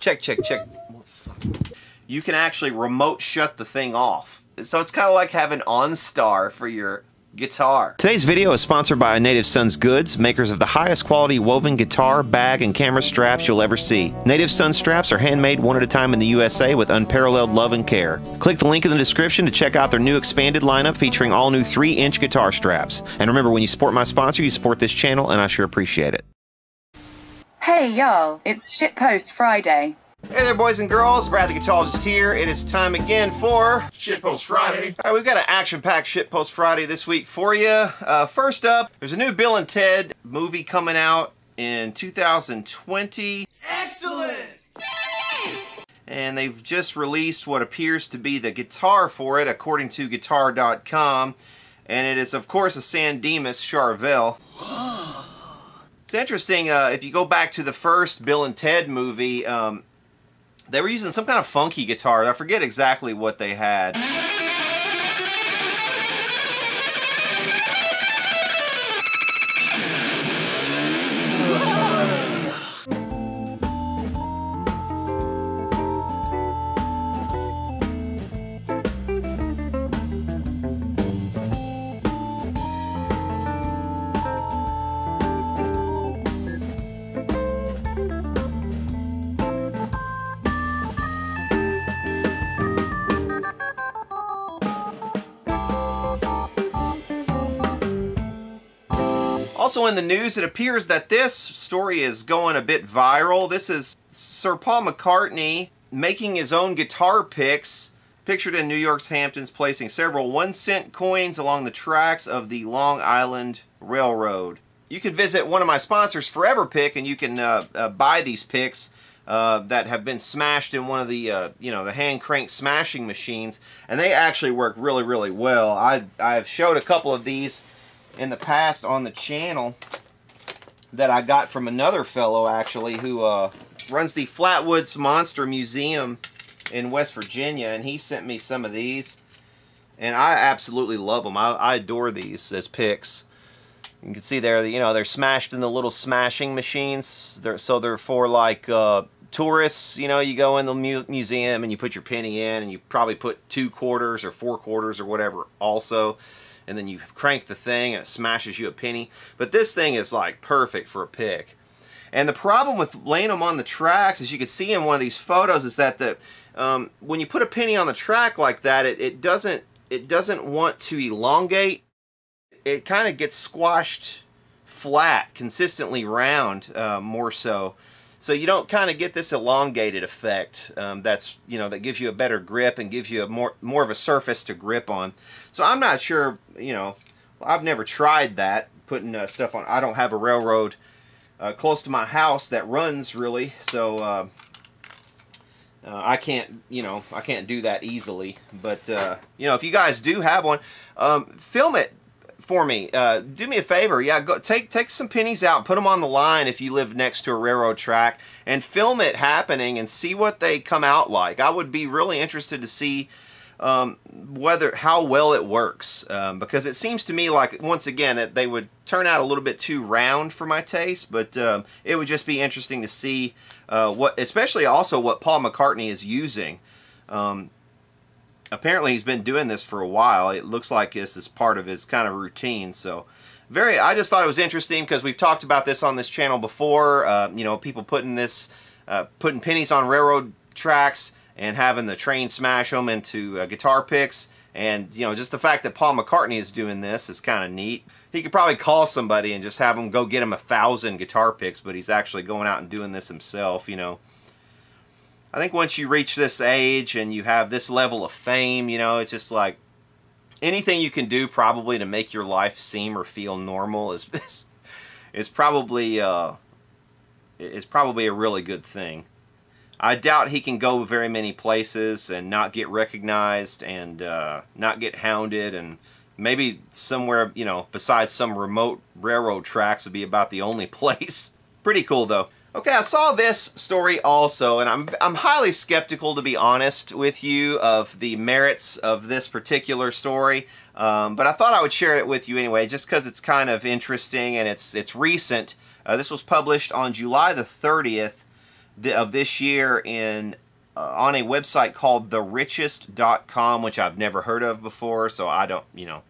check, check, check. You can actually remote shut the thing off. So it's kind of like having OnStar for your guitar. Today's video is sponsored by Native Sons Goods, makers of the highest quality woven guitar, bag, and camera straps you'll ever see. Native Sons straps are handmade one at a time in the USA with unparalleled love and care. Click the link in the description to check out their new expanded lineup featuring all new 3-inch guitar straps. And remember, when you support my sponsor, you support this channel, and I sure appreciate it. Hey y'all, it's Shitpost Friday. Hey there, boys and girls. Brad the Guitologist here. It is time again for Shitpost Friday. All right, we've got an action-packed Shitpost Friday this week for you. Uh, first up, there's a new Bill and Ted movie coming out in 2020. Excellent! And they've just released what appears to be the guitar for it, according to Guitar.com. And it is, of course, a San Dimas Charvel. It's interesting, uh, if you go back to the first Bill and Ted movie, um, they were using some kind of funky guitar. I forget exactly what they had. Also in the news, it appears that this story is going a bit viral. This is Sir Paul McCartney making his own guitar picks, pictured in New York's Hamptons, placing several one cent coins along the tracks of the Long Island Railroad. You can visit one of my sponsors, Forever Pick, and you can uh, uh, buy these picks. Uh, that have been smashed in one of the uh, you know the hand crank smashing machines and they actually work really really well I, I've showed a couple of these in the past on the channel that I got from another fellow actually who uh, runs the Flatwoods Monster Museum in West Virginia and he sent me some of these and I absolutely love them I, I adore these as picks you can see there, you know, they're smashed in the little smashing machines. They're, so they're for like uh, tourists, you know, you go in the mu museum and you put your penny in and you probably put two quarters or four quarters or whatever also. And then you crank the thing and it smashes you a penny. But this thing is like perfect for a pick. And the problem with laying them on the tracks, as you can see in one of these photos, is that the um, when you put a penny on the track like that, it, it doesn't it doesn't want to elongate it kind of gets squashed flat, consistently round, uh, more so. So you don't kind of get this elongated effect. Um, that's you know that gives you a better grip and gives you a more more of a surface to grip on. So I'm not sure. You know, I've never tried that putting uh, stuff on. I don't have a railroad uh, close to my house that runs really, so. Uh, uh, I can't, you know, I can't do that easily. But, uh, you know, if you guys do have one, um, film it for me. Uh, do me a favor. Yeah, go take take some pennies out, put them on the line if you live next to a railroad track, and film it happening and see what they come out like. I would be really interested to see um, whether how well it works um, because it seems to me like once again it, they would turn out a little bit too round for my taste. But um, it would just be interesting to see uh, what, especially also what Paul McCartney is using. Apparently he's been doing this for a while. It looks like this is part of his kind of routine. So very, I just thought it was interesting because we've talked about this on this channel before. Uh, you know, people putting this, uh, putting pennies on railroad tracks and having the train smash them into uh, guitar picks. And, you know, just the fact that Paul McCartney is doing this is kind of neat. He could probably call somebody and just have them go get him a thousand guitar picks, but he's actually going out and doing this himself, you know. I think once you reach this age and you have this level of fame, you know, it's just like anything you can do probably to make your life seem or feel normal is is, is probably uh, is probably a really good thing. I doubt he can go very many places and not get recognized and uh, not get hounded and maybe somewhere, you know, besides some remote railroad tracks would be about the only place. Pretty cool though. Okay, I saw this story also, and I'm, I'm highly skeptical, to be honest with you, of the merits of this particular story. Um, but I thought I would share it with you anyway, just because it's kind of interesting and it's, it's recent. Uh, this was published on July the 30th of this year in uh, on a website called therichest.com, which I've never heard of before, so I don't, you know,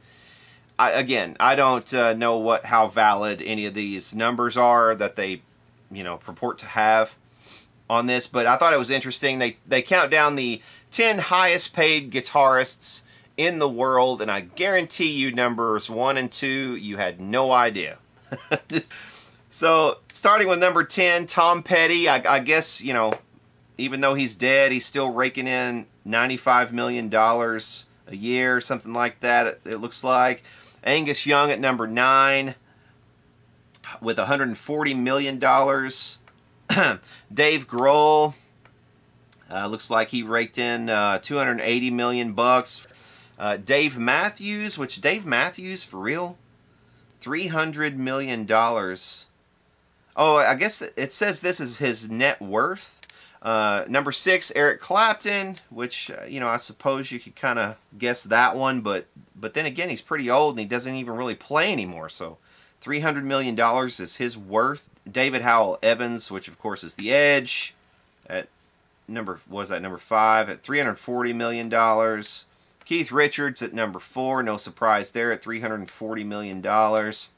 I, again, I don't uh, know what how valid any of these numbers are that they, you know, purport to have on this, but I thought it was interesting. They they count down the 10 highest paid guitarists in the world, and I guarantee you numbers 1 and 2, you had no idea. so, starting with number 10, Tom Petty, I, I guess, you know, even though he's dead, he's still raking in $95 million a year, something like that, it, it looks like. Angus Young at number 9 with $140 million. Dave Grohl, uh, looks like he raked in uh, 280 million bucks. Uh, Dave Matthews, which Dave Matthews for real, 300 million dollars. Oh, I guess it says this is his net worth. Uh, number six, Eric Clapton, which uh, you know I suppose you could kind of guess that one, but but then again he's pretty old and he doesn't even really play anymore. So, 300 million dollars is his worth. David Howell Evans, which of course is the Edge, at number was that number five at 340 million dollars. Keith Richards at number four, no surprise there at 340 million dollars.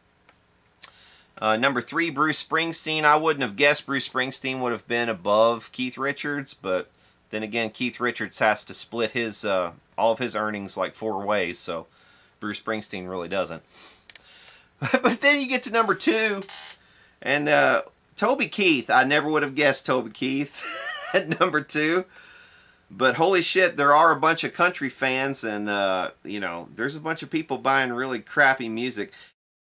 Uh, number three, Bruce Springsteen. I wouldn't have guessed Bruce Springsteen would have been above Keith Richards, but then again, Keith Richards has to split his uh, all of his earnings like four ways, so Bruce Springsteen really doesn't. but then you get to number two, and uh, Toby Keith. I never would have guessed Toby Keith at number two. But holy shit, there are a bunch of country fans, and uh, you know, there's a bunch of people buying really crappy music.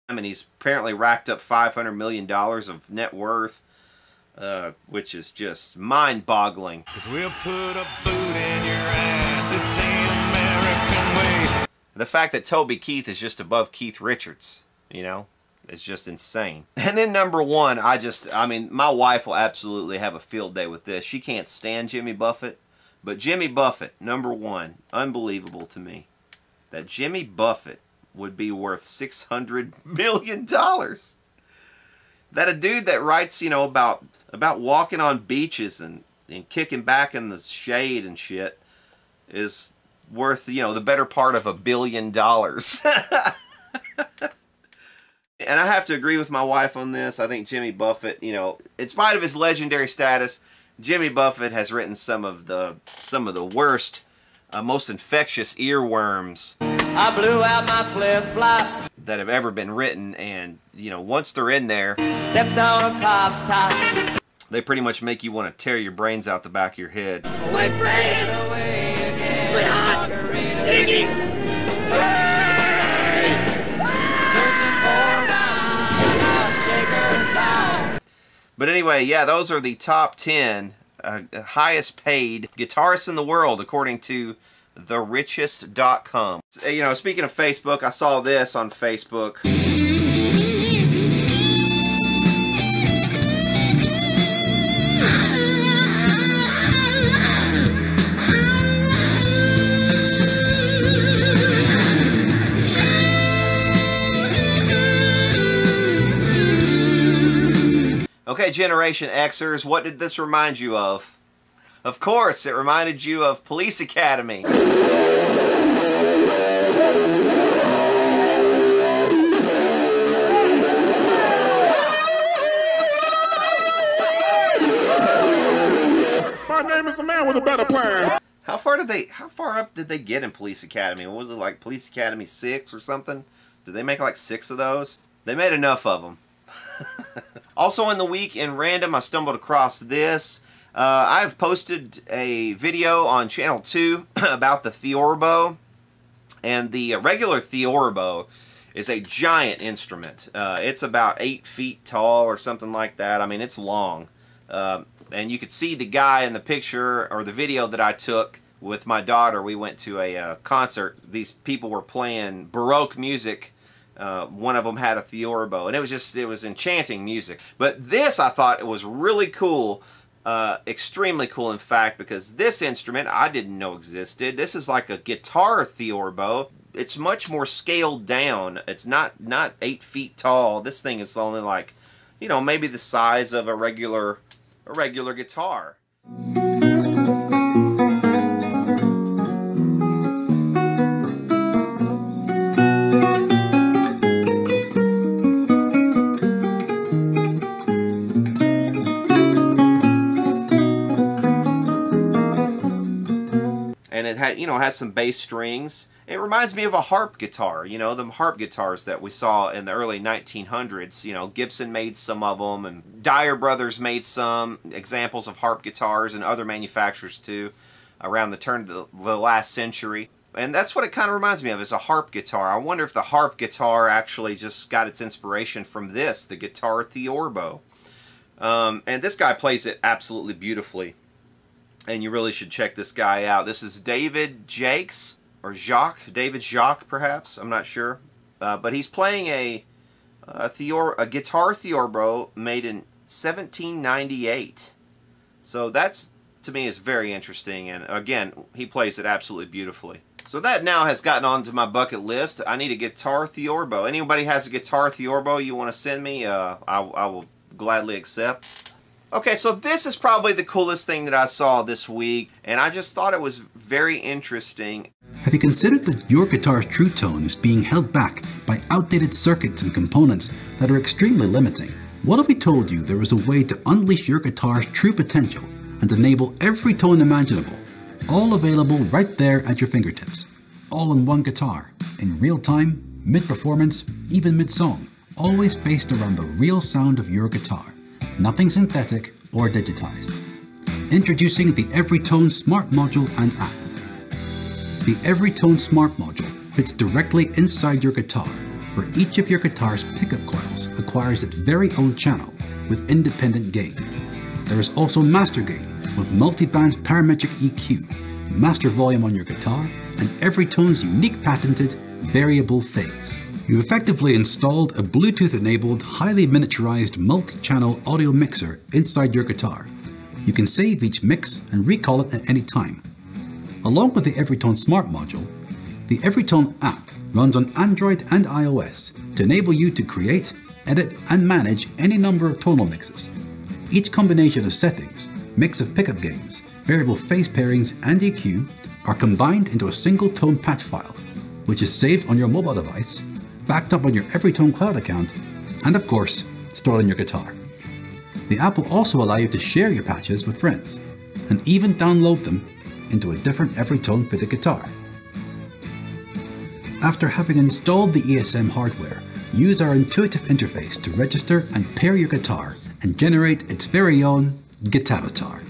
I mean, he's apparently racked up $500 million of net worth, uh, which is just mind-boggling. We'll put a boot in your ass. It's an American way. The fact that Toby Keith is just above Keith Richards, you know, it's just insane. And then number one, I just, I mean, my wife will absolutely have a field day with this. She can't stand Jimmy Buffett, but Jimmy Buffett, number one, unbelievable to me. That Jimmy Buffett would be worth $600 million. That a dude that writes, you know, about about walking on beaches and, and kicking back in the shade and shit is worth, you know, the better part of a billion dollars. and I have to agree with my wife on this. I think Jimmy Buffett, you know, in spite of his legendary status, Jimmy Buffett has written some of the some of the worst, uh, most infectious earworms I blew out my flip flop, that have ever been written. And you know, once they're in there, stepped on a pop top. they pretty much make you want to tear your brains out the back of your head. Away again. We're hot, stinging. But anyway, yeah, those are the top 10 uh, highest paid guitarists in the world, according to therichest.com. You know, speaking of Facebook, I saw this on Facebook. Okay, Generation Xers, what did this remind you of? Of course, it reminded you of Police Academy. My name is the man with a better plan. How far did they how far up did they get in Police Academy? What was it like Police Academy 6 or something? Did they make like 6 of those? They made enough of them. Also in the week in random I stumbled across this. Uh, I've posted a video on channel 2 about the Theorbo and the regular Theorbo is a giant instrument. Uh, it's about 8 feet tall or something like that. I mean it's long. Uh, and you could see the guy in the picture or the video that I took with my daughter. We went to a uh, concert. These people were playing Baroque music. Uh, one of them had a theorbo, and it was just it was enchanting music. But this I thought it was really cool, uh, extremely cool in fact, because this instrument I didn't know existed. This is like a guitar theorbo. It's much more scaled down. It's not not eight feet tall. This thing is only like, you know, maybe the size of a regular a regular guitar. You know has some bass strings. It reminds me of a harp guitar, you know, the harp guitars that we saw in the early 1900s. You know, Gibson made some of them, and Dyer Brothers made some examples of harp guitars, and other manufacturers too, around the turn of the, the last century. And that's what it kind of reminds me of, is a harp guitar. I wonder if the harp guitar actually just got its inspiration from this, the guitar Theorbo. Um, and this guy plays it absolutely beautifully and you really should check this guy out. This is David Jakes, or Jacques, David Jacques perhaps, I'm not sure. Uh, but he's playing a, a, Theor, a guitar Theorbo made in 1798. So that's, to me, is very interesting, and again, he plays it absolutely beautifully. So that now has gotten onto my bucket list. I need a guitar Theorbo. Anybody has a guitar Theorbo you want to send me, uh, I, I will gladly accept. Okay, so this is probably the coolest thing that I saw this week, and I just thought it was very interesting. Have you considered that your guitar's true tone is being held back by outdated circuits and components that are extremely limiting? What if we told you there was a way to unleash your guitar's true potential and enable every tone imaginable, all available right there at your fingertips? All in one guitar, in real time, mid performance, even mid song, always based around the real sound of your guitar nothing synthetic or digitized. Introducing the Everytone Smart Module and app. The Everytone Smart Module fits directly inside your guitar, where each of your guitar's pickup coils acquires its very own channel with independent gain. There is also master gain with multi-band parametric EQ, master volume on your guitar, and Everytone's unique patented variable phase. You've effectively installed a Bluetooth-enabled, highly miniaturized multi-channel audio mixer inside your guitar. You can save each mix and recall it at any time. Along with the Everytone Smart Module, the Everytone app runs on Android and iOS to enable you to create, edit, and manage any number of tonal mixes. Each combination of settings, mix of pickup gains, variable phase pairings, and EQ are combined into a single tone patch file, which is saved on your mobile device backed up on your Everytone Cloud account, and of course, stored on your guitar. The app will also allow you to share your patches with friends, and even download them into a different Everytone fitted guitar. After having installed the ESM hardware, use our intuitive interface to register and pair your guitar and generate its very own Guitavatar.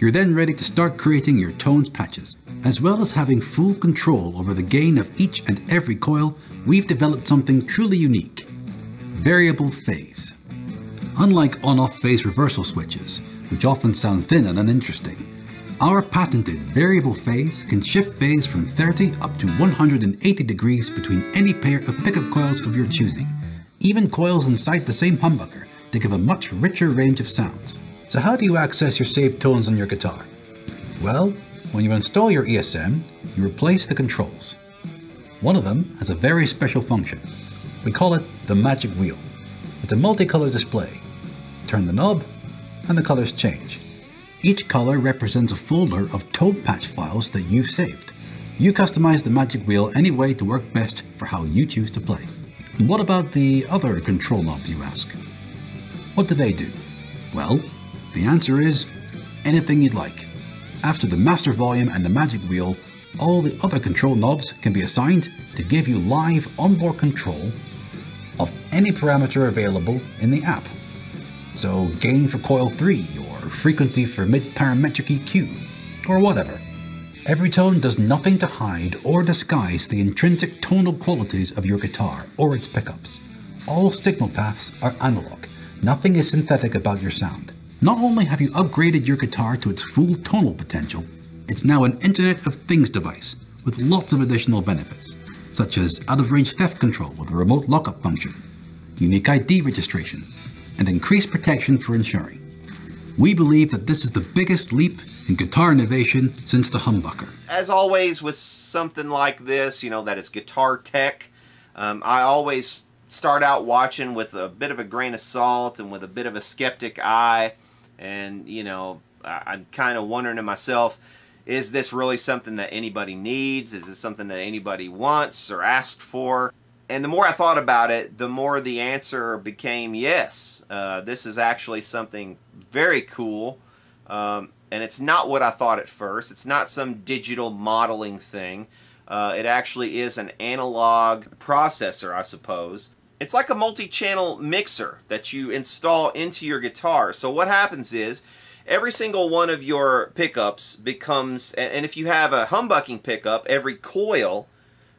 You're then ready to start creating your tones patches. As well as having full control over the gain of each and every coil, we've developed something truly unique. Variable phase. Unlike on-off phase reversal switches, which often sound thin and uninteresting, our patented variable phase can shift phase from 30 up to 180 degrees between any pair of pickup coils of your choosing, even coils inside the same humbucker to give a much richer range of sounds. So how do you access your saved tones on your guitar? Well, when you install your ESM, you replace the controls. One of them has a very special function. We call it the magic wheel. It's a multicolor display. Turn the knob, and the colors change. Each color represents a folder of tone patch files that you've saved. You customize the magic wheel any way to work best for how you choose to play. And what about the other control knobs, you ask? What do they do? Well, the answer is anything you'd like. After the master volume and the magic wheel, all the other control knobs can be assigned to give you live onboard control of any parameter available in the app. So gain for coil 3 or frequency for mid-parametric EQ or whatever. Everytone does nothing to hide or disguise the intrinsic tonal qualities of your guitar or its pickups. All signal paths are analog. Nothing is synthetic about your sound. Not only have you upgraded your guitar to its full tonal potential, it's now an Internet of Things device with lots of additional benefits, such as out-of-range theft control with a remote lockup function, unique ID registration, and increased protection for insuring. We believe that this is the biggest leap in guitar innovation since the humbucker. As always with something like this, you know, that is guitar tech, um, I always start out watching with a bit of a grain of salt and with a bit of a skeptic eye And, you know, I, I'm kind of wondering to myself, is this really something that anybody needs? Is this something that anybody wants or asked for? And the more I thought about it, the more the answer became yes. Uh, this is actually something very cool. Um, and it's not what I thought at first. It's not some digital modeling thing. Uh, it actually is an analog processor, I suppose. It's like a multi-channel mixer that you install into your guitar. So what happens is, every single one of your pickups becomes, and if you have a humbucking pickup, every coil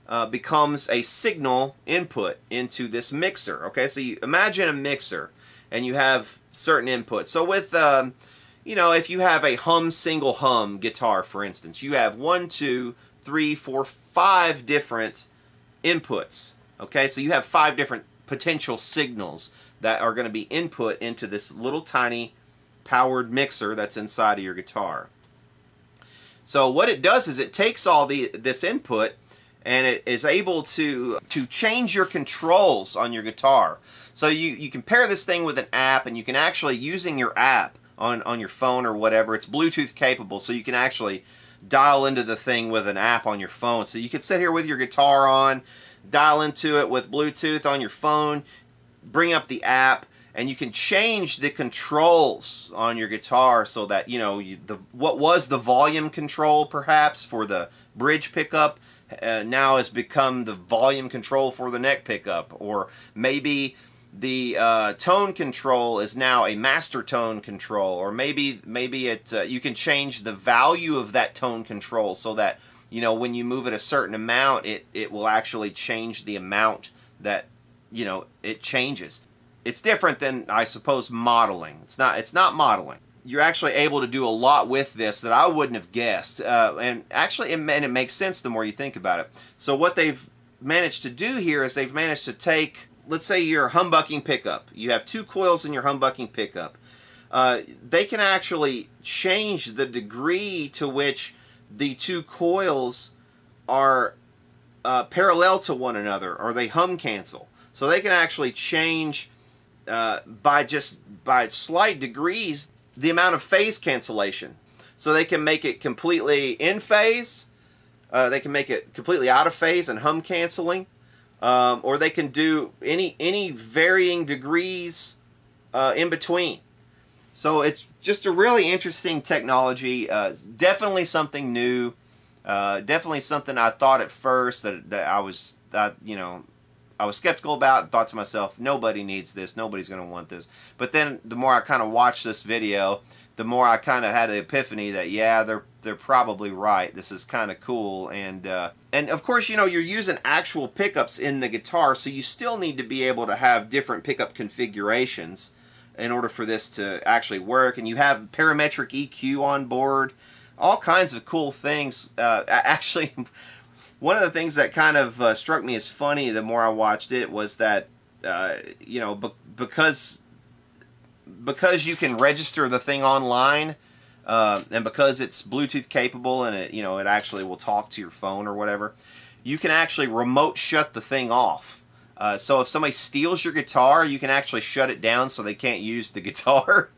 uh, becomes a signal input into this mixer. Okay, so you imagine a mixer, and you have certain inputs. So with um, you know, if you have a hum single hum guitar, for instance, you have one, two, three, four, five different inputs. Okay, so you have five different potential signals that are going to be input into this little tiny powered mixer that's inside of your guitar. So what it does is it takes all the this input and it is able to to change your controls on your guitar. So you, you can pair this thing with an app and you can actually using your app on, on your phone or whatever, it's Bluetooth capable so you can actually dial into the thing with an app on your phone. So you can sit here with your guitar on, dial into it with Bluetooth on your phone, bring up the app, and you can change the controls on your guitar so that you know you, the what was the volume control perhaps for the bridge pickup uh, now has become the volume control for the neck pickup. Or maybe the uh, tone control is now a master tone control. Or maybe maybe it uh, you can change the value of that tone control so that you know when you move it a certain amount it it will actually change the amount that you know it changes it's different than I suppose modeling. It's not it's not modeling. You're actually able to do a lot with this that I wouldn't have guessed. Uh, and actually, it, and it makes sense the more you think about it. So what they've managed to do here is they've managed to take, let's say your humbucking pickup. You have two coils in your humbucking pickup. Uh, they can actually change the degree to which the two coils are uh, parallel to one another or they hum cancel. So they can actually change uh, by just by slight degrees the amount of phase cancellation. So they can make it completely in phase, uh, they can make it completely out of phase and hum canceling, um, or they can do any any varying degrees uh, in between. So it's just a really interesting technology. Uh, definitely something new. Uh, definitely something I thought at first that, that I was, that, you know, I was skeptical about and thought to myself, nobody needs this, nobody's going to want this. But then the more I kind of watched this video, the more I kind of had an epiphany that, yeah, they're they're probably right. This is kind of cool. And, uh, and of course, you know, you're using actual pickups in the guitar, so you still need to be able to have different pickup configurations in order for this to actually work. And you have parametric EQ on board, all kinds of cool things. Uh, actually, one of the things that kind of uh, struck me as funny the more I watched it was that uh, you know be because because you can register the thing online uh, and because it's Bluetooth capable and it you know it actually will talk to your phone or whatever you can actually remote shut the thing off uh, so if somebody steals your guitar you can actually shut it down so they can't use the guitar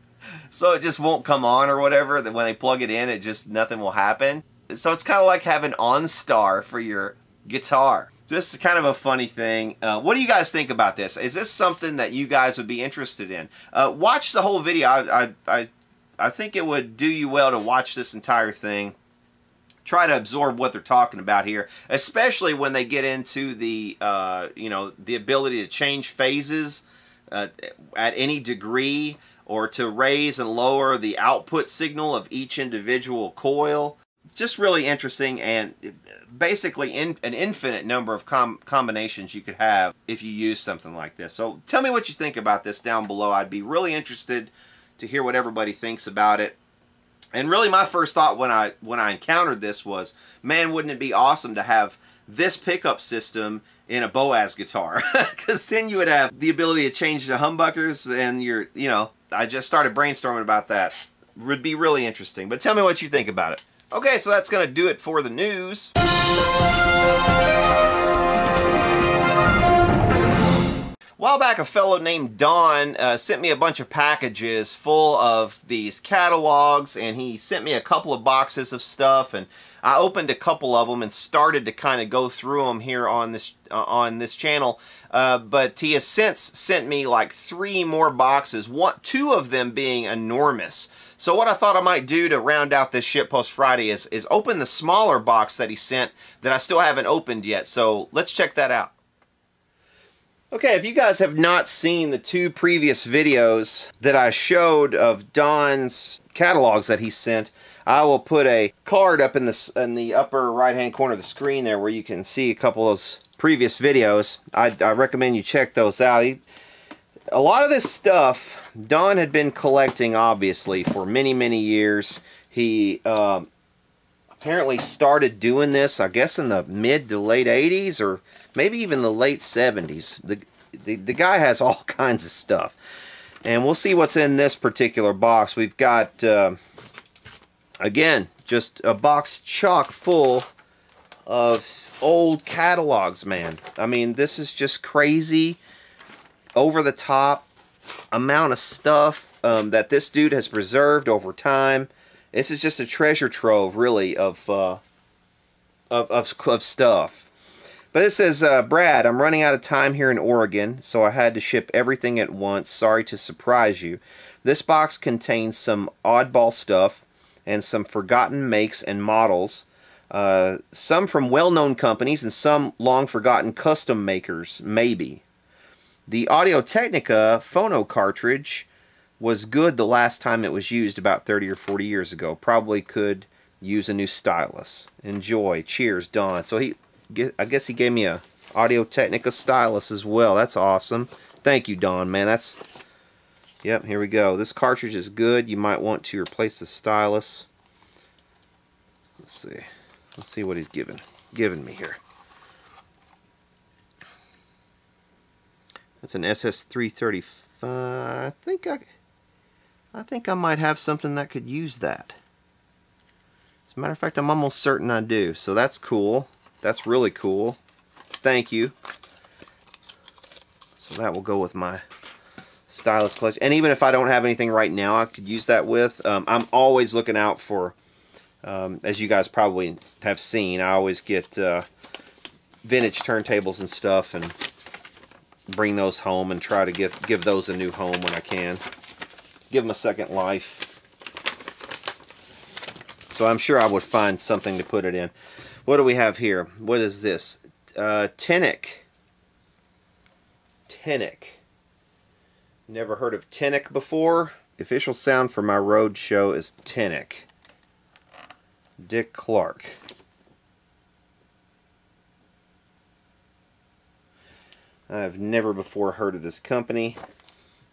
so it just won't come on or whatever that when they plug it in it just nothing will happen so it's kind of like having OnStar for your guitar. Just kind of a funny thing. Uh, what do you guys think about this? Is this something that you guys would be interested in? Uh, watch the whole video. I, I, I, I think it would do you well to watch this entire thing. Try to absorb what they're talking about here, especially when they get into the, uh, you know, the ability to change phases uh, at any degree or to raise and lower the output signal of each individual coil just really interesting and basically in, an infinite number of com combinations you could have if you use something like this. So tell me what you think about this down below. I'd be really interested to hear what everybody thinks about it. And really my first thought when I when I encountered this was, man, wouldn't it be awesome to have this pickup system in a Boaz guitar? Because then you would have the ability to change the humbuckers and you're, you know, I just started brainstorming about that. Would be really interesting. But tell me what you think about it. Okay, so that's going to do it for the news. While back, a fellow named Don uh, sent me a bunch of packages full of these catalogs, and he sent me a couple of boxes of stuff, and I opened a couple of them and started to kind of go through them here on this uh, on this channel. Uh, but he has since sent me like three more boxes, one, two of them being enormous. So what I thought I might do to round out this Shitpost Friday is, is open the smaller box that he sent that I still haven't opened yet. So let's check that out. Okay, if you guys have not seen the two previous videos that I showed of Don's catalogs that he sent, I will put a card up in the, in the upper right hand corner of the screen there where you can see a couple of those previous videos. I, I recommend you check those out. He, a lot of this stuff Don had been collecting obviously for many many years. He um, apparently started doing this I guess in the mid to late 80s or maybe even the late 70s. The, the, the guy has all kinds of stuff. And we'll see what's in this particular box. We've got, uh, again, just a box chock full of old catalogs, man. I mean, this is just crazy, over the top amount of stuff um, that this dude has preserved over time. This is just a treasure trove, really, of, uh, of, of, of stuff. But it says, uh, Brad, I'm running out of time here in Oregon, so I had to ship everything at once. Sorry to surprise you. This box contains some oddball stuff and some forgotten makes and models. Uh, some from well-known companies and some long-forgotten custom makers, maybe. The Audio-Technica phono cartridge was good the last time it was used about 30 or 40 years ago. Probably could use a new stylus. Enjoy. Cheers, Don. So he I guess he gave me a Audio Technica stylus as well. That's awesome. Thank you, Don, man. That's, yep, here we go. This cartridge is good. You might want to replace the stylus. Let's see. Let's see what he's given, given me here. That's an SS335. I think I, I think I might have something that could use that. As a matter of fact, I'm almost certain I do. So that's cool. That's really cool. Thank you. So that will go with my stylus collection. And even if I don't have anything right now I could use that with, um, I'm always looking out for, um, as you guys probably have seen, I always get uh, vintage turntables and stuff and bring those home and try to give, give those a new home when I can. Give them a second life. So I'm sure I would find something to put it in. What do we have here? What is this? Uh, Tenick. Tenick. Never heard of Tenick before. Official sound for my road show is Tenick. Dick Clark. I've never before heard of this company.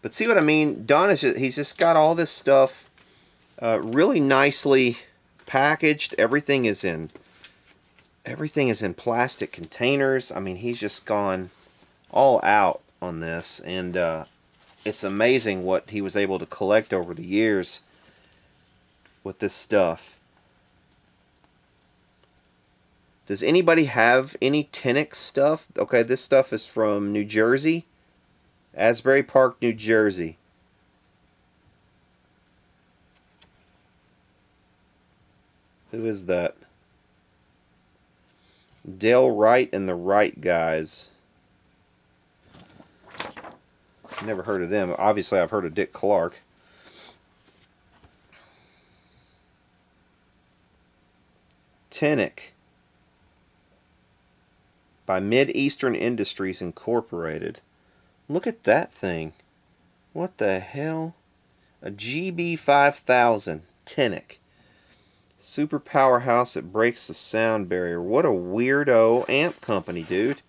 But see what I mean? Don is just, he's just got all this stuff uh, really nicely packaged. Everything is in everything is in plastic containers. I mean, he's just gone all out on this, and uh, it's amazing what he was able to collect over the years with this stuff. Does anybody have any Tenick stuff? Okay, this stuff is from New Jersey. Asbury Park, New Jersey. Who is that? Dale Wright and the Wright guys. Never heard of them. Obviously, I've heard of Dick Clark. Tenick by Mid-Eastern Industries Incorporated. Look at that thing. What the hell? A GB5000 Tenick. Super powerhouse that breaks the sound barrier. What a weirdo amp company, dude.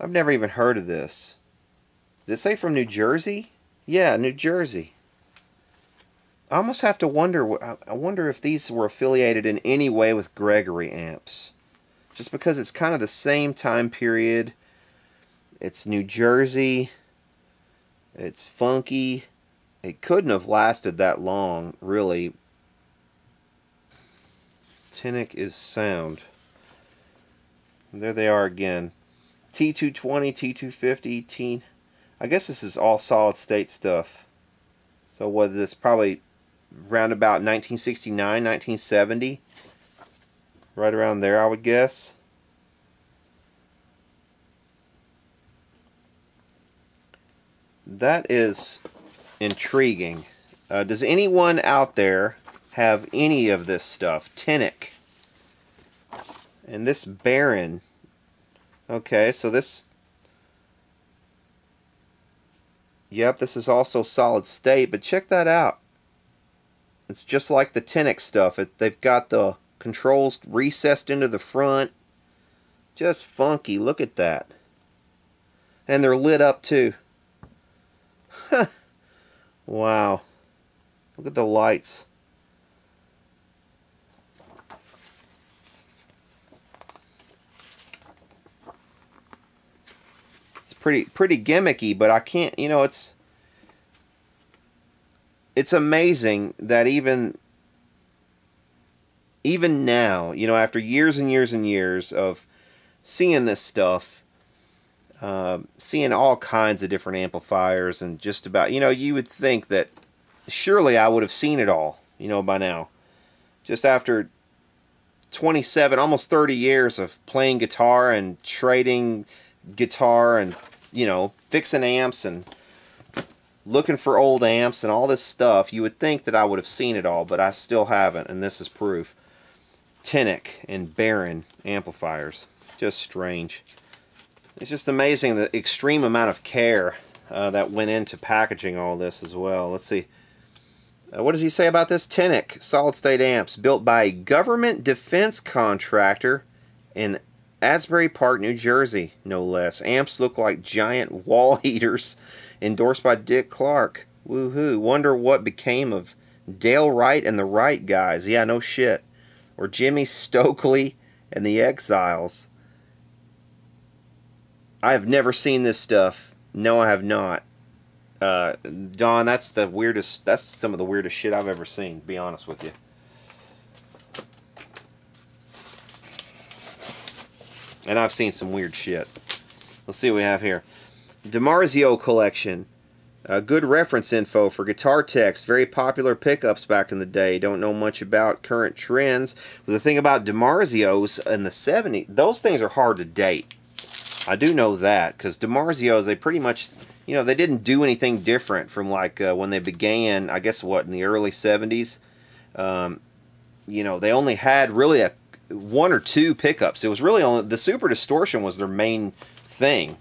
I've never even heard of this. Did it say from New Jersey? Yeah, New Jersey. I almost have to wonder, I wonder if these were affiliated in any way with Gregory amps. Just because it's kind of the same time period. It's New Jersey. It's funky. It couldn't have lasted that long, really, Tenick is sound. There they are again. T220, T250, T. I guess this is all solid state stuff. So what is this? Probably around about 1969, 1970. Right around there, I would guess. That is intriguing. Uh, does anyone out there have any of this stuff? Tinic. And this Baron. Okay, so this... Yep, this is also solid state, but check that out. It's just like the Tinic stuff. It, they've got the controls recessed into the front. Just funky. Look at that. And they're lit up too. wow. Look at the lights. Pretty pretty gimmicky, but I can't, you know, it's it's amazing that even even now, you know, after years and years and years of seeing this stuff, uh, seeing all kinds of different amplifiers and just about, you know, you would think that surely I would have seen it all, you know, by now. Just after 27, almost 30 years of playing guitar and trading guitar and, you know, fixing amps and looking for old amps and all this stuff, you would think that I would have seen it all, but I still haven't, and this is proof. Tinic and Baron amplifiers. Just strange. It's just amazing the extreme amount of care uh, that went into packaging all this as well. Let's see. Uh, what does he say about this? Tinic solid state amps built by a government defense contractor in Asbury Park, New Jersey, no less. Amps look like giant wall heaters endorsed by Dick Clark. Woohoo. Wonder what became of Dale Wright and the Wright guys. Yeah, no shit or Jimmy Stokley and the Exiles. I have never seen this stuff. No, I have not. Uh, Don, that's the weirdest. That's some of the weirdest shit I've ever seen. To be honest with you. And I've seen some weird shit. Let's see what we have here. DiMarzio collection. Uh, good reference info for guitar techs. Very popular pickups back in the day. Don't know much about current trends. But the thing about DiMarzios in the 70s, those things are hard to date. I do know that because DiMarzios, they pretty much, you know, they didn't do anything different from like uh, when they began, I guess, what, in the early 70s. Um, you know, they only had really a one or two pickups. It was really only, the Super Distortion was their main thing.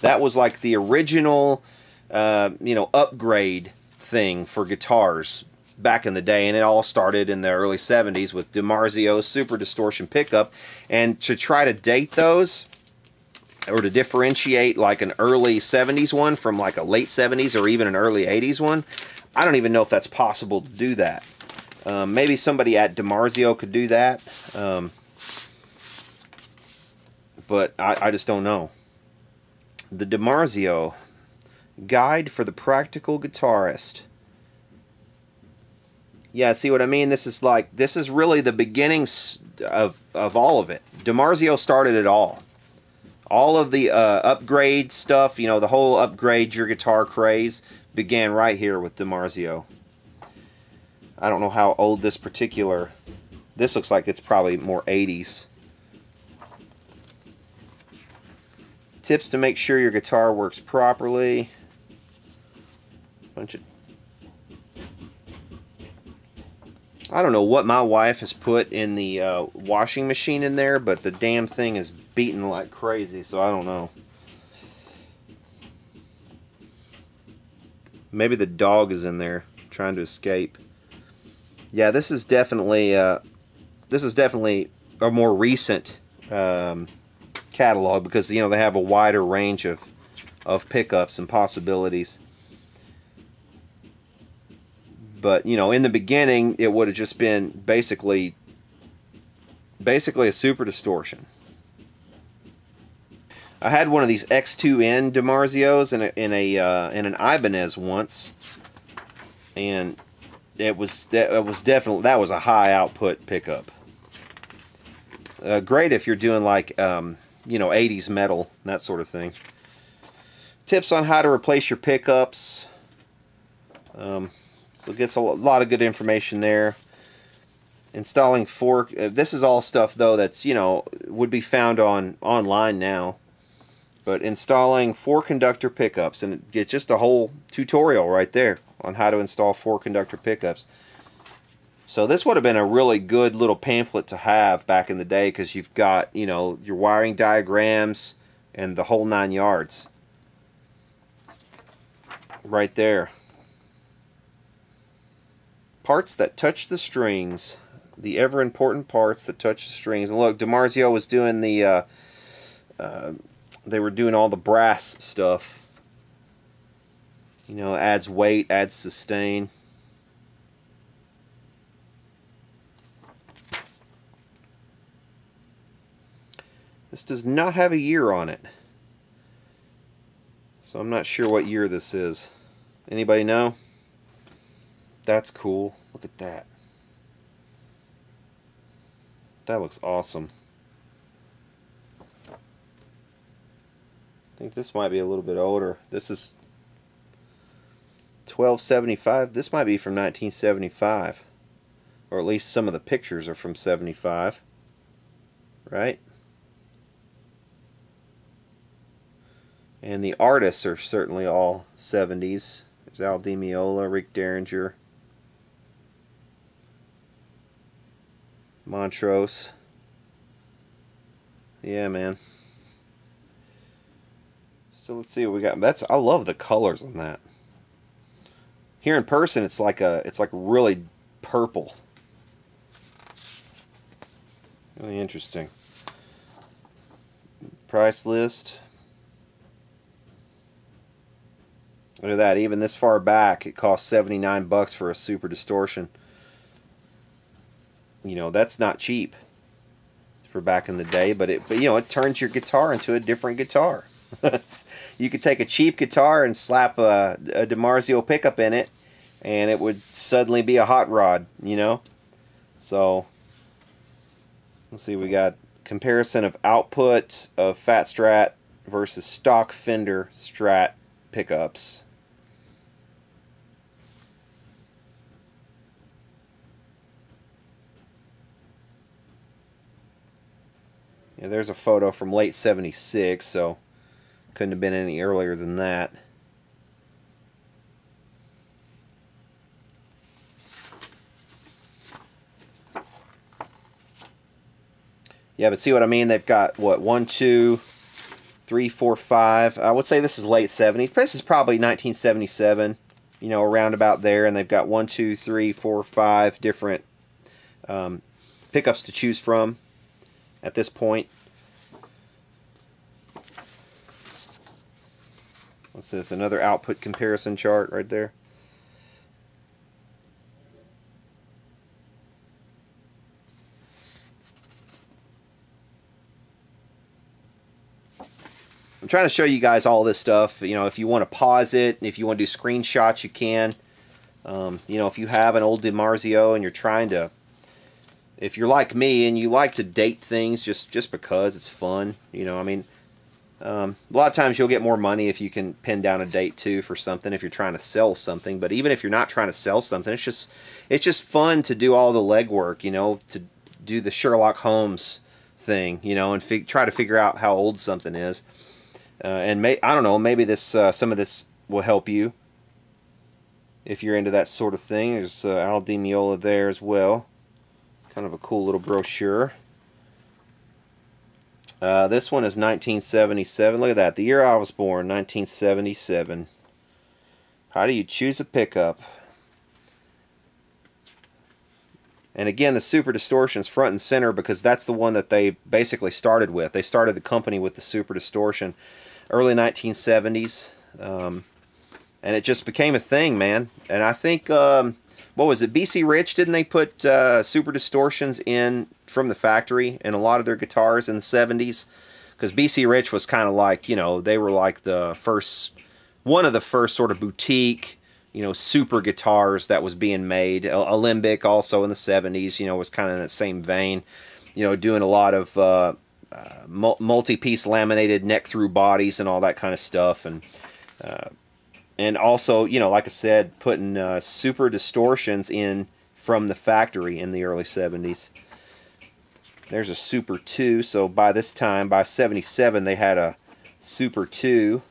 That was like the original uh, you know, upgrade thing for guitars back in the day, and it all started in the early 70s with DiMarzio's Super Distortion pickup. And to try to date those, or to differentiate like an early 70s one from like a late 70s or even an early 80s one, I don't even know if that's possible to do that. Um, maybe somebody at DiMarzio could do that, um, but I, I just don't know. The DiMarzio Guide for the Practical Guitarist. Yeah, see what I mean? This is like, this is really the beginnings of, of all of it. DiMarzio started it all. All of the uh, upgrade stuff, you know, the whole upgrade your guitar craze began right here with DiMarzio. I don't know how old this particular, this looks like it's probably more 80s. Tips to make sure your guitar works properly bunch of I don't know what my wife has put in the uh, washing machine in there, but the damn thing is beating like crazy, so I don't know. Maybe the dog is in there trying to escape. Yeah, this is definitely uh, this is definitely a more recent um, catalog because you know they have a wider range of of pickups and possibilities. But you know in the beginning it would have just been basically basically a super distortion. I had one of these X2N DiMarzios in a in a uh, in an Ibanez once and it was it was definitely that was a high output pickup uh, great if you're doing like um, you know, 80s metal, that sort of thing. Tips on how to replace your pickups. Um, so it gets a lot of good information there. Installing four. Uh, this is all stuff though that's you know would be found on online now. But installing four conductor pickups and get just a whole tutorial right there on how to install four conductor pickups. So this would have been a really good little pamphlet to have back in the day because you've got, you know, your wiring diagrams and the whole nine yards. Right there. Parts that touch the strings. The ever important parts that touch the strings. And look, DiMarzio was doing the, uh, uh, they were doing all the brass stuff. You know, adds weight, adds sustain. This does not have a year on it. So I'm not sure what year this is. Anybody know? That's cool. Look at that. That looks awesome. I think this might be a little bit older. This is 1275. This might be from 1975. Or at least some of the pictures are from 75. Right? And the artists are certainly all 70s. There's Al Di Meola, Rick Derringer, Montrose. Yeah, man. So let's see what we got. That's I love the colors on that. Here in person, it's like a it's like really purple. Really interesting. Price list. Look at that. Even this far back, it costs 79 bucks for a super distortion. You know, that's not cheap for back in the day, but it but you know, it turns your guitar into a different guitar. you could take a cheap guitar and slap a, a DiMarzio pickup in it and it would suddenly be a hot rod, you know? So let's see, we got comparison of output of Fat Strat versus stock Fender Strat pickups. Yeah, there's a photo from late 76, so couldn't have been any earlier than that. Yeah, but see what I mean? They've got, what, one, two, three, four, five. I would say this is late 70s. This is probably 1977, you know, around about there. And they've got one, two, three, four, five different um, pickups to choose from at this point. What's it's Another output comparison chart right there. I'm trying to show you guys all this stuff. You know, if you want to pause it, if you want to do screenshots, you can. Um, you know, if you have an old DiMarzio and you're trying to if you're like me and you like to date things just just because it's fun, you know, I mean, um, a lot of times you'll get more money if you can pin down a date too for something if you're trying to sell something. But even if you're not trying to sell something, it's just it's just fun to do all the legwork, you know, to do the Sherlock Holmes thing, you know, and try to figure out how old something is. Uh, and may I don't know, maybe this uh, some of this will help you if you're into that sort of thing. There's uh, Al Di Meola there as well. Kind of a cool little brochure. Uh, this one is 1977. Look at that. The year I was born, 1977. How do you choose a pickup? And again, the Super Distortion is front and center because that's the one that they basically started with. They started the company with the Super Distortion early 1970s. Um, and it just became a thing, man. And I think um, what was it, BC Rich? Didn't they put uh, super distortions in from the factory in a lot of their guitars in the 70s? Because BC Rich was kind of like, you know, they were like the first, one of the first sort of boutique, you know, super guitars that was being made. Alembic also in the 70s, you know, was kind of in the same vein, you know, doing a lot of, uh, uh, multi-piece laminated neck through bodies and all that kind of stuff, and uh, and also you know like I said, putting uh, super distortions in from the factory in the early 70s. There's a Super 2, so by this time, by 77, they had a Super 2.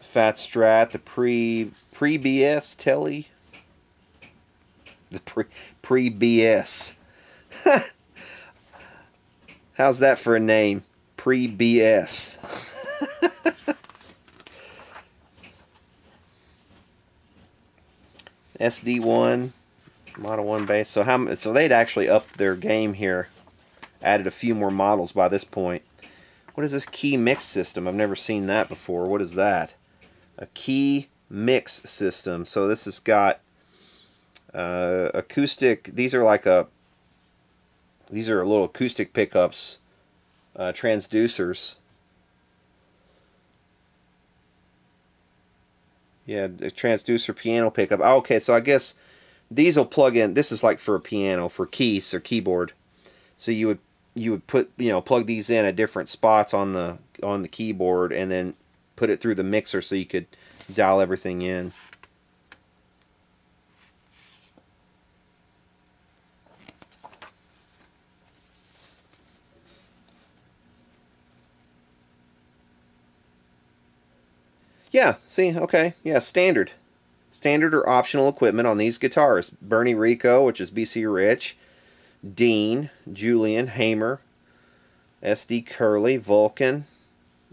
Fat Strat, the pre pre BS Telly, the pre pre BS. How's that for a name? Pre BS. SD1 Model 1 bass. So how so they'd actually upped their game here. Added a few more models by this point. What is this key mix system? I've never seen that before. What is that? A key mix system. So this has got uh, acoustic. These are like a. These are a little acoustic pickups, uh, transducers. Yeah, a transducer piano pickup. Oh, okay, so I guess these will plug in. This is like for a piano, for keys or keyboard. So you would you would put you know plug these in at different spots on the on the keyboard and then put it through the mixer so you could dial everything in. Yeah, see, okay, yeah, standard. Standard or optional equipment on these guitars. Bernie Rico, which is BC Rich, Dean, Julian, Hamer, SD Curlee, Vulcan.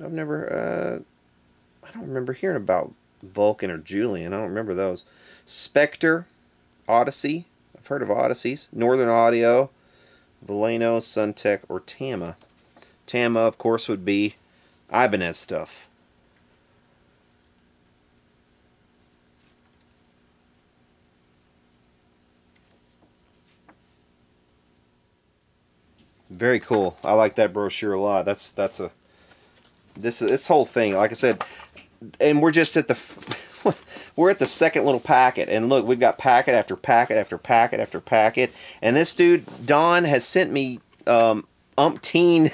I've never, uh, I don't remember hearing about Vulcan or Julian. I don't remember those. Spectre, Odyssey. I've heard of Odysseys. Northern Audio, Veleno, Suntech, or Tama. Tama, of course, would be Ibanez stuff. Very cool. I like that brochure a lot. That's that's a this this whole thing. Like I said, and we're just at the we're at the second little packet, and look, we've got packet after packet after packet after packet, and this dude Don has sent me um, umpteen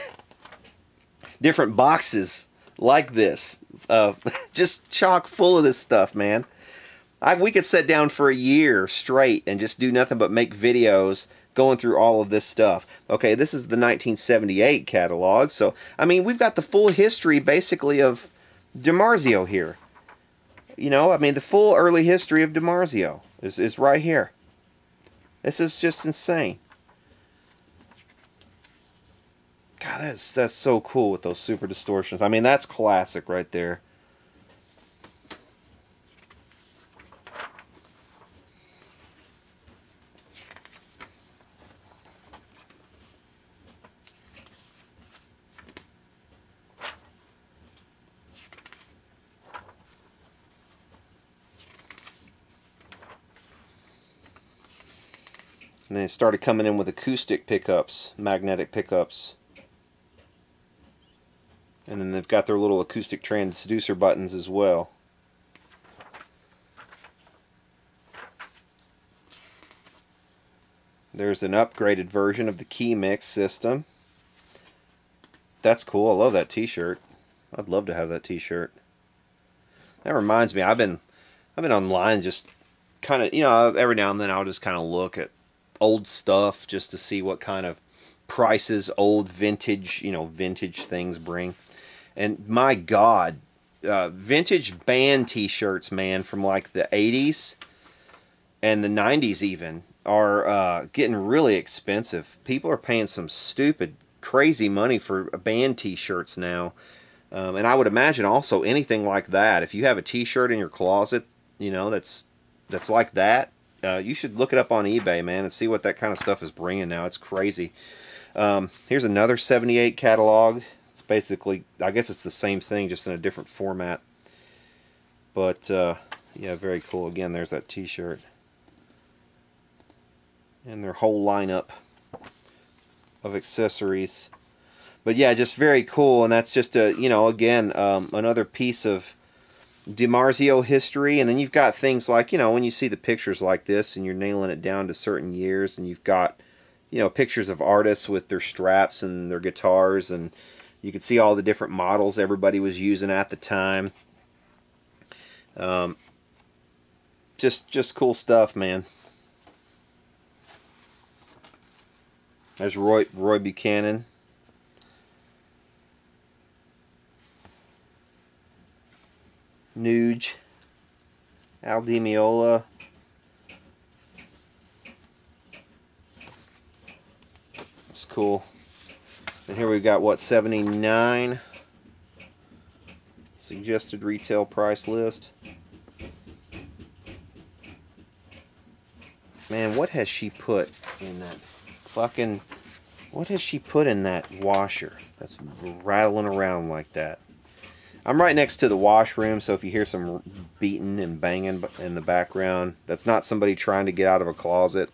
different boxes like this, uh, just chock full of this stuff, man. I, we could sit down for a year straight and just do nothing but make videos going through all of this stuff. Okay, this is the 1978 catalog. So, I mean, we've got the full history basically of DiMarzio here. You know, I mean, the full early history of DiMarzio is, is right here. This is just insane. God, that's, that's so cool with those super distortions. I mean, that's classic right there. And they started coming in with acoustic pickups, magnetic pickups. And then they've got their little acoustic transducer buttons as well. There's an upgraded version of the key mix system. That's cool. I love that t-shirt. I'd love to have that t-shirt. That reminds me, I've been I've been online just kind of, you know, every now and then I'll just kind of look at old stuff just to see what kind of prices old vintage, you know, vintage things bring. And my God, uh, vintage band T-shirts, man, from like the '80s and the '90s even are uh, getting really expensive. People are paying some stupid, crazy money for band T-shirts now. Um, and I would imagine also anything like that. If you have a T-shirt in your closet, you know that's that's like that. Uh, you should look it up on eBay, man, and see what that kind of stuff is bringing now. It's crazy. Um, here's another 78 catalog. It's basically, I guess it's the same thing, just in a different format. But, uh, yeah, very cool. Again, there's that t-shirt. And their whole lineup of accessories. But yeah, just very cool, and that's just a, you know, again, um, another piece of DiMarzio history, and then you've got things like, you know, when you see the pictures like this and you're nailing it down to certain years, and you've got, you know, pictures of artists with their straps and their guitars, and you can see all the different models everybody was using at the time. Um, just, just cool stuff, man. There's Roy, Roy Buchanan. Nuge, Al Di Meola. Cool. And here we've got what 79 suggested retail price list. Man, what has she put in that fucking what has she put in that washer that's rattling around like that? I'm right next to the washroom, so if you hear some beating and banging in the background, that's not somebody trying to get out of a closet.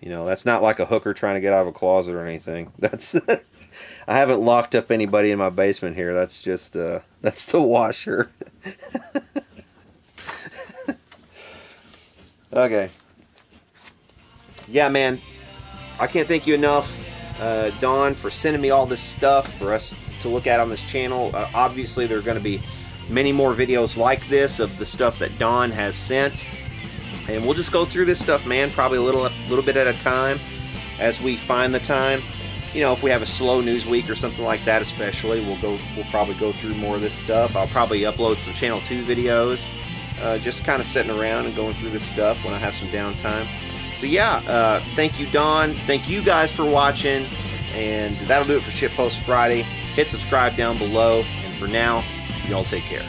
You know, that's not like a hooker trying to get out of a closet or anything. That's I haven't locked up anybody in my basement here. That's just uh, that's the washer. okay. Yeah, man. I can't thank you enough, uh, Don, for sending me all this stuff for us to look at on this channel. Uh, obviously, there are going to be many more videos like this of the stuff that Don has sent. And we'll just go through this stuff, man, probably a little, little bit at a time as we find the time. You know, if we have a slow news week or something like that, especially, we'll go. We'll probably go through more of this stuff. I'll probably upload some Channel 2 videos, uh, just kind of sitting around and going through this stuff when I have some downtime. So yeah, uh, thank you, Don. Thank you guys for watching, and that'll do it for Shitpost Friday. Hit subscribe down below, and for now, y'all take care.